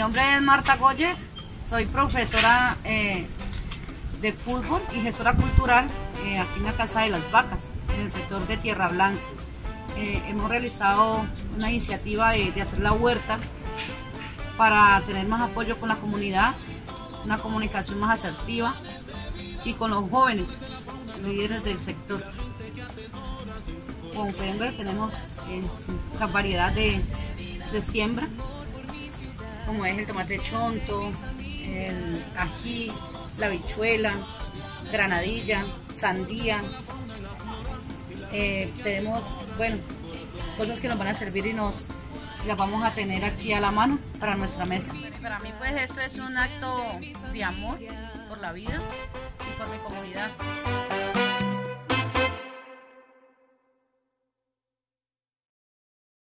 nombre es Marta Goyes, soy profesora eh, de fútbol y gestora cultural eh, aquí en la Casa de las Vacas, en el sector de Tierra Blanca. Eh, hemos realizado una iniciativa de, hacer la huerta para tener más apoyo con la comunidad, una comunicación más asertiva y con los jóvenes, líderes del sector. Como pueden ver, tenemos una variedad de, de siembra, como es el tomate chonto, el ají, la bichuela, granadilla, sandía. Eh, tenemos, bueno, cosas que nos van a servir y nos las vamos a tener aquí a la mano para nuestra mesa. Para mí pues esto es un acto de amor por la vida y por mi comunidad.